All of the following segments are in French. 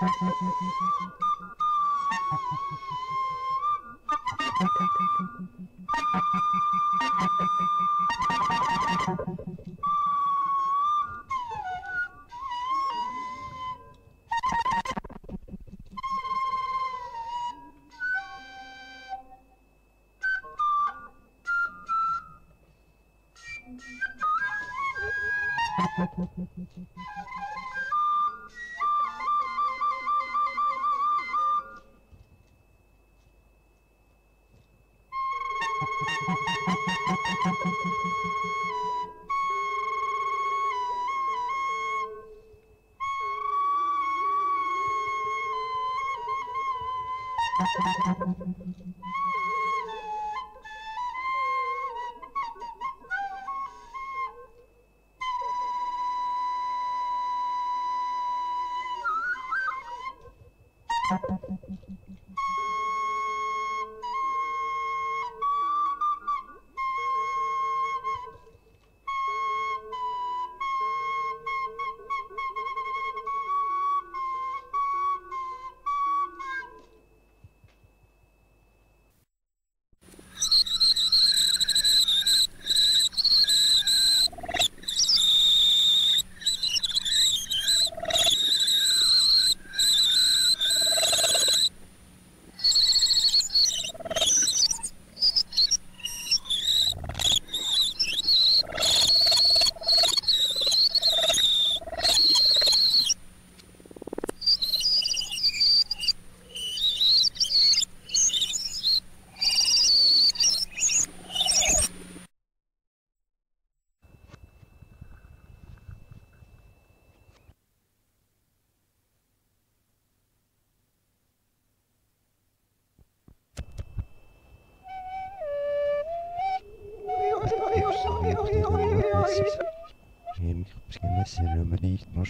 Ha ha ha ha ha ha!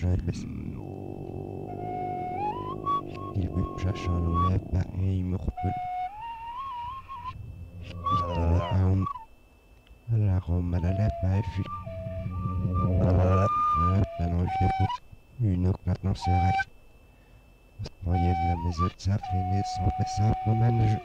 Jones. Il me place un oreille pareil, me rappelle. Il la Rome, à la la non, je Une autre maintenant, c'est vrai. de la maison, ça fait naissance, ça promène.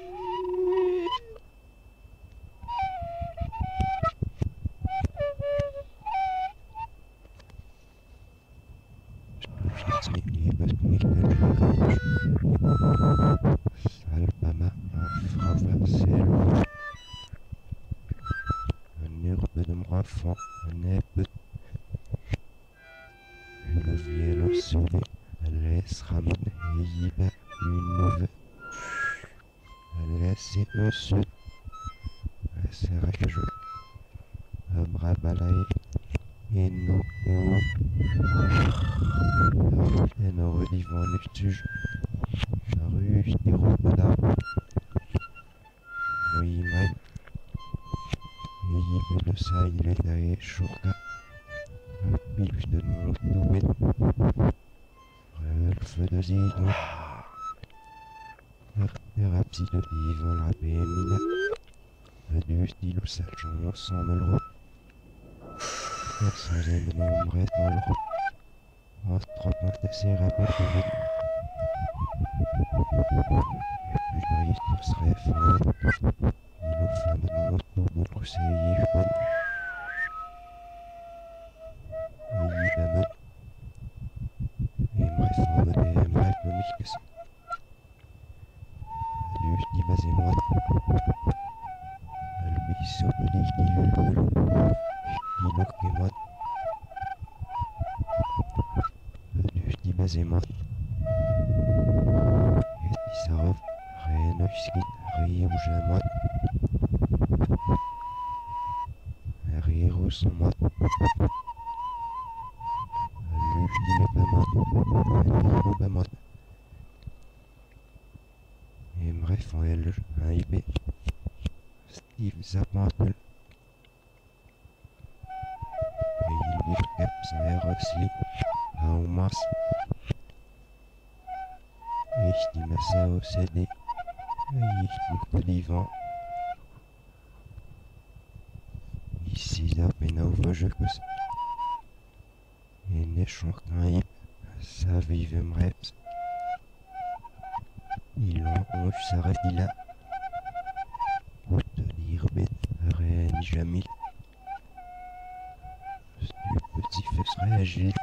Rassammelrot. Rassammelrot. Rassammelrot. Rassammelrot. Rassammelrot. Ruskin, riez rouge à moi. Riez rouge sans moi. Luc dit maintenant ma main. Et bref, on est le un IP. Steve Zapmantel. Et il vit cap son aussi. Ici, là, mais au je pense. Et les chancrins, ça vive, mreps. Il en ont ça reste là. Pour te dire, mais jamais. Ce petit feu serait agile.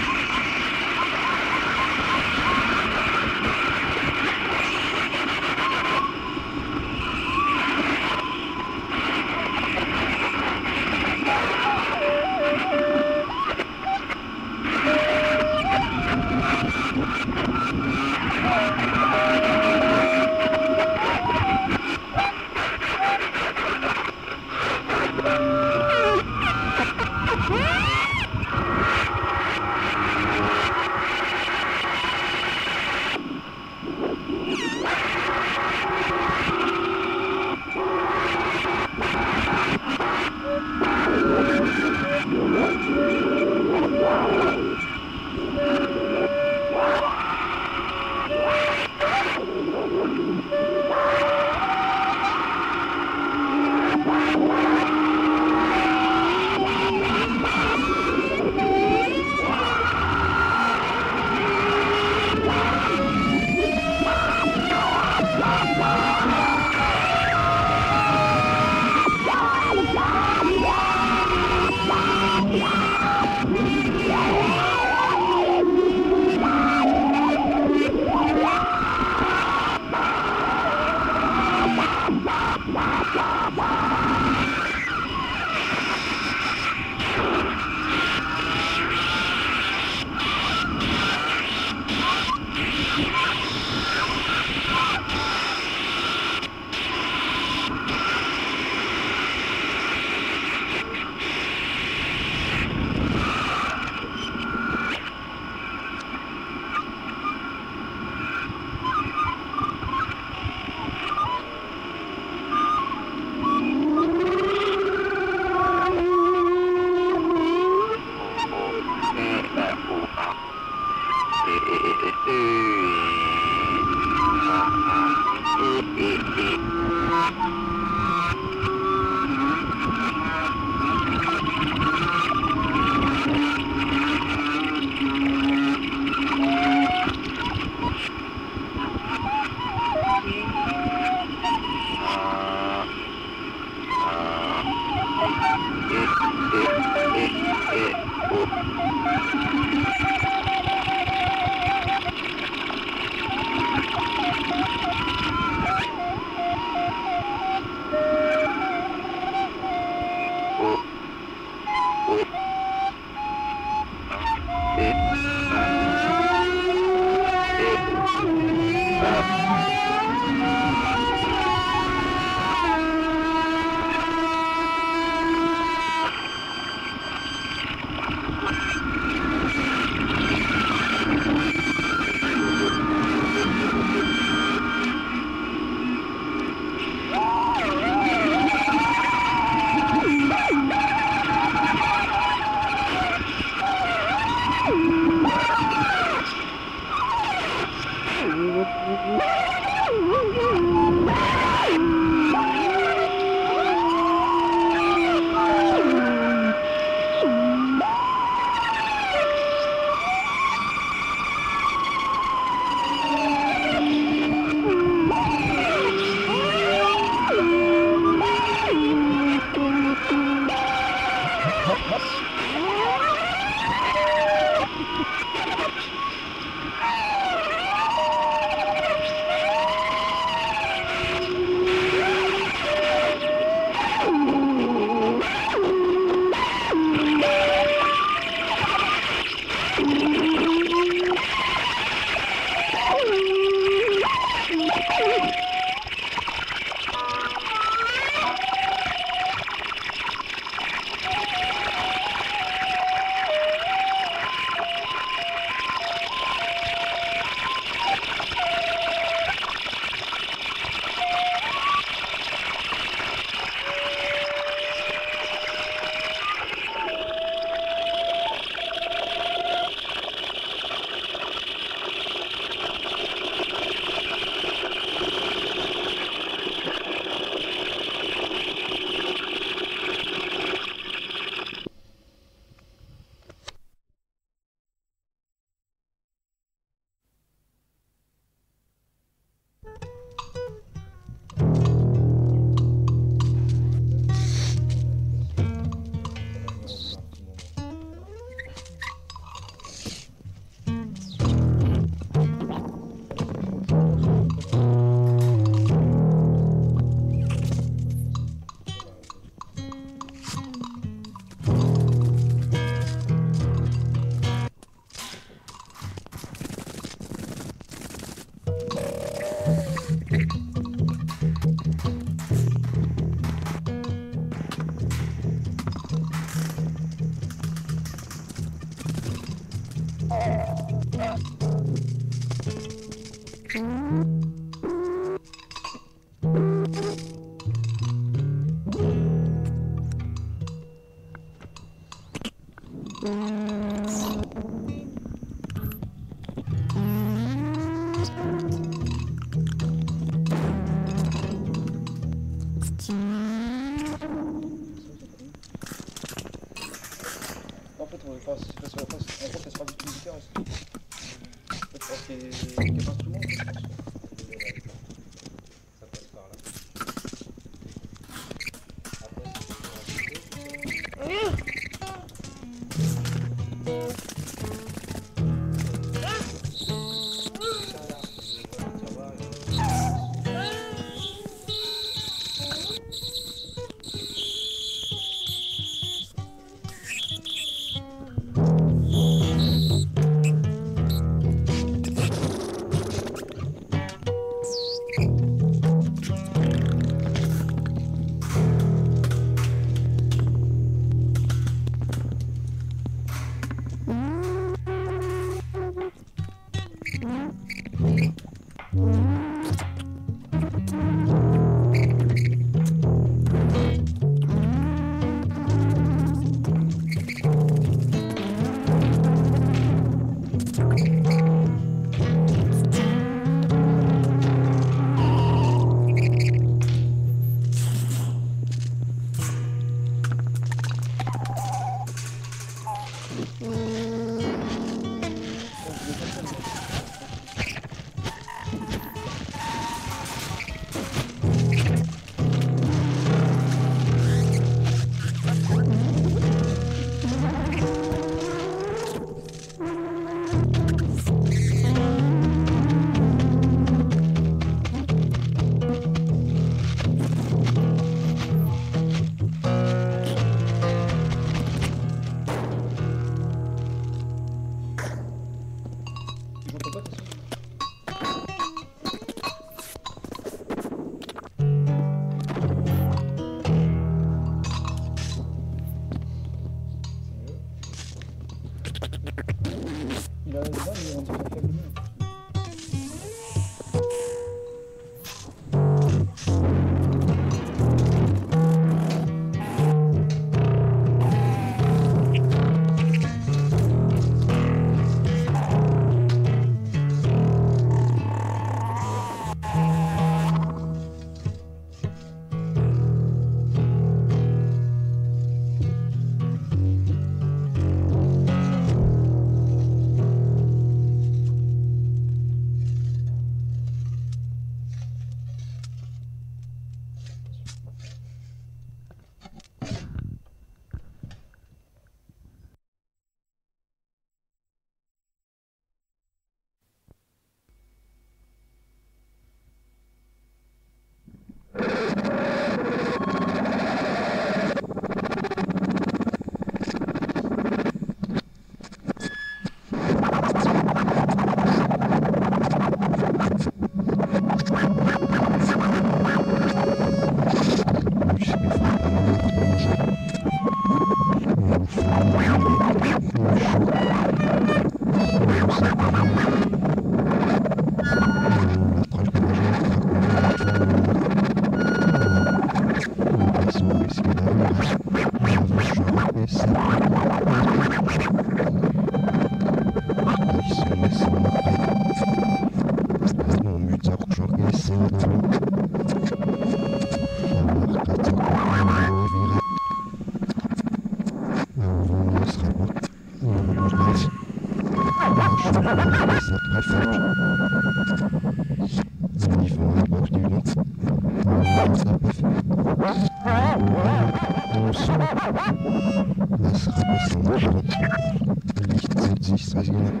Gracias.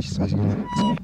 сейчас возьму.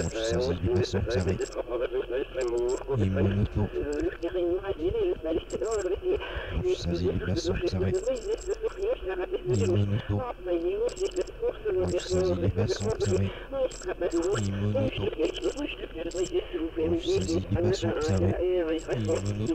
Saisis du bassin observé. Immonoto. Je saisis du bassin observé. Immonoto. Je saisis les bassins observés. Immonoto. Je saisis les bassins observés. Immonoto.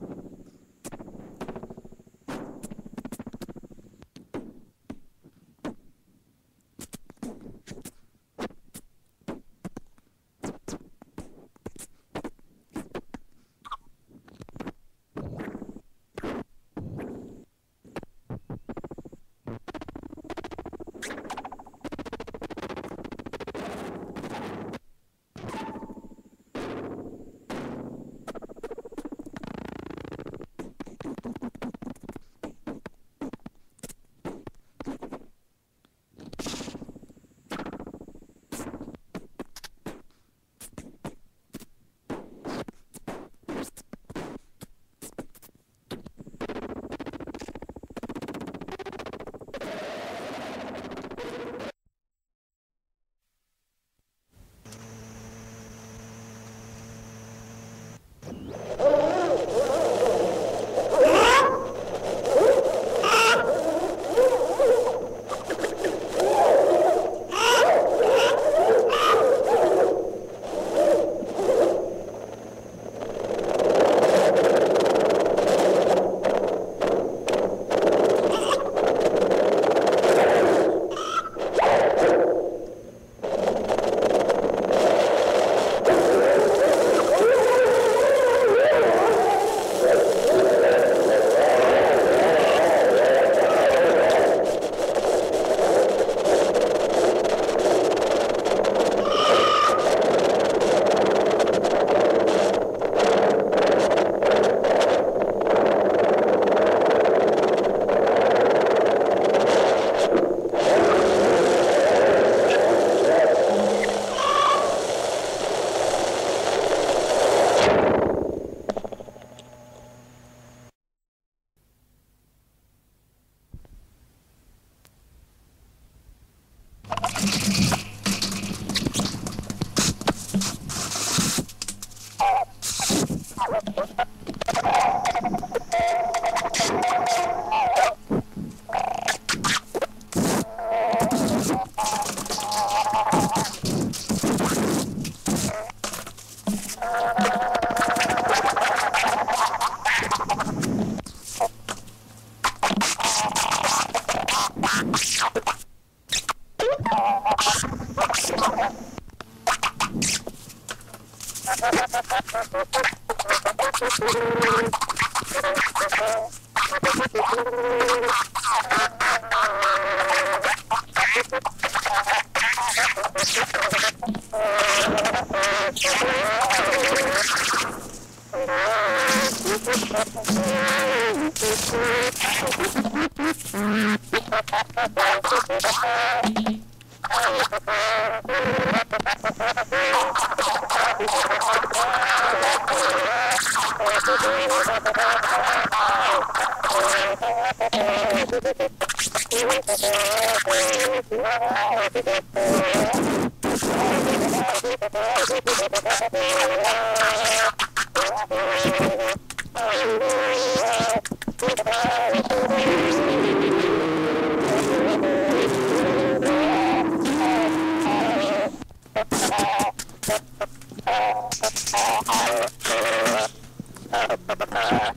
Uh,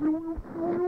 W.